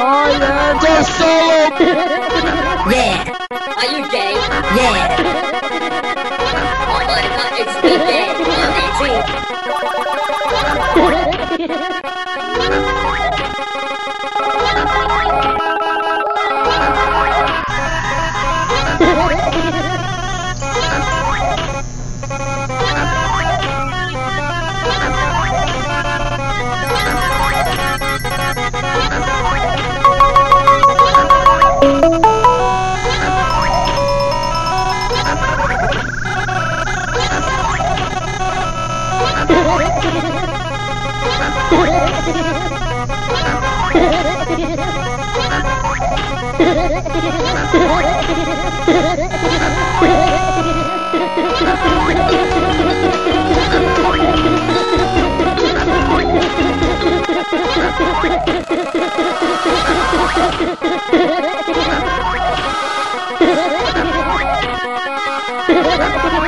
Oh yeah, go solo! Yeah. Are you gay? Yeah. Oh my god, it's me gay. I'm 18. You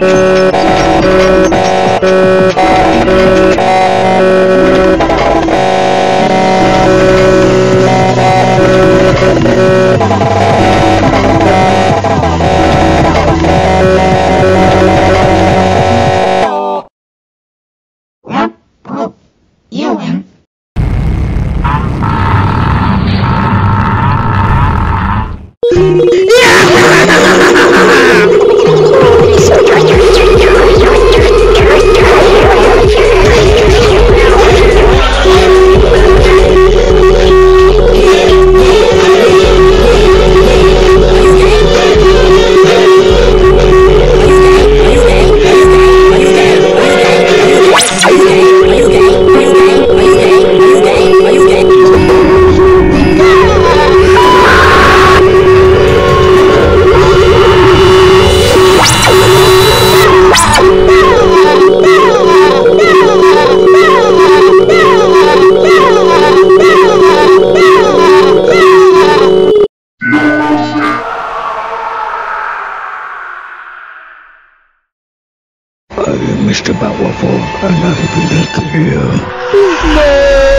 Thank you. love you, Mr. Bowerful, and I will look you. No!